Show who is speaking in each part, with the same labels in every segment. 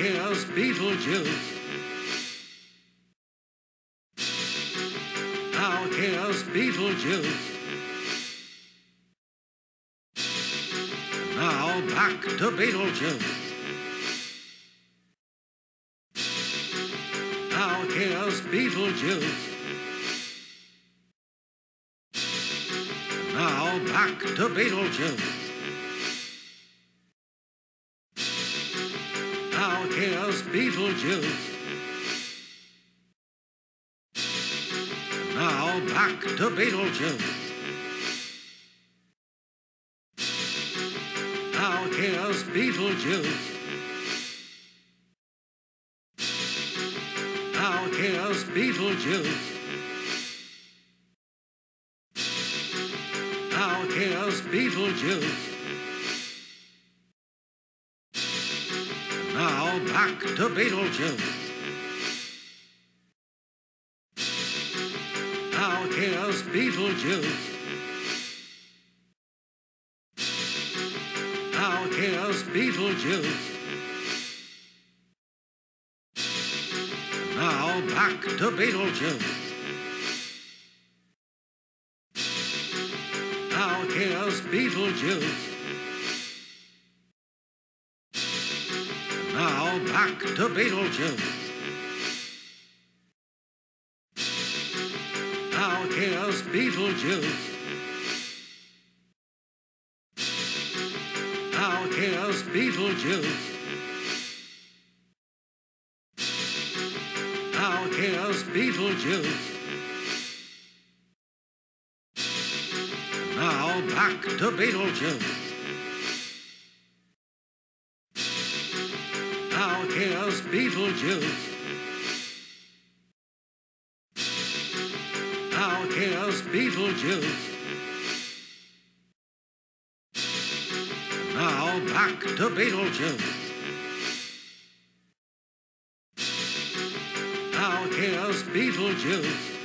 Speaker 1: here's Beetlejuice. Now here's Beetlejuice. Now back to Beetlejuice. Now here's Beetlejuice. Now back to Beetlejuice. Beetlejuice. Now back to Beetlejuice. Now here's Beetlejuice. Now here's Beetlejuice. Now here's Beetlejuice. Back to Beetlejuice. Now here's Beetlejuice. Now here's Beetlejuice. Now back to Beetlejuice. Now here's Beetlejuice. To Beetlejuice. Now here's Beetlejuice. Now here's Beetlejuice. Now here's Beetlejuice. Now back to Beetlejuice. Beetlejuice. Now here's Beetlejuice. Now back to Beetlejuice. Now here's Beetlejuice.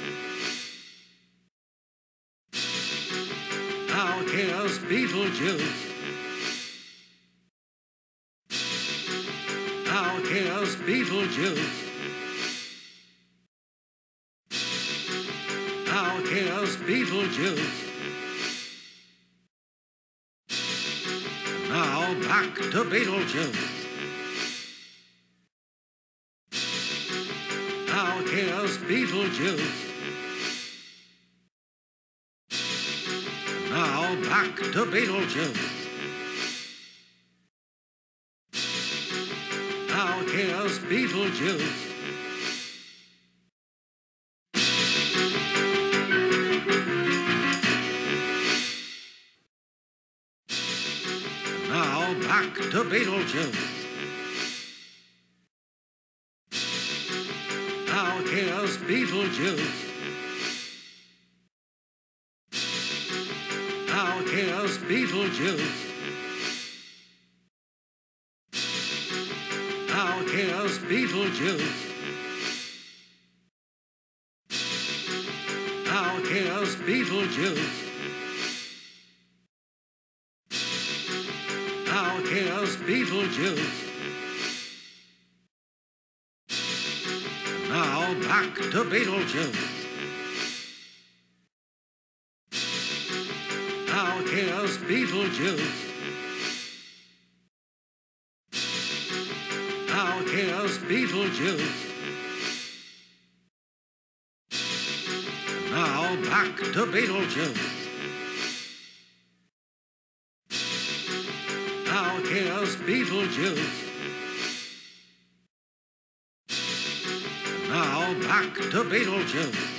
Speaker 1: Now here's Beetlejuice. Now back to Beetlejuice. Now here's Beetlejuice. Now back to Beetlejuice. To Beetlejuice. Now here's Beetlejuice. Now here's Beetlejuice. Now here's Beetlejuice. Now here's Beetlejuice. Beetlejuice. Now back to Beetlejuice. Now here's Beetlejuice. Now here's Beetlejuice. Now back to Beetlejuice. Beetlejuice. Now back to
Speaker 2: Beetlejuice.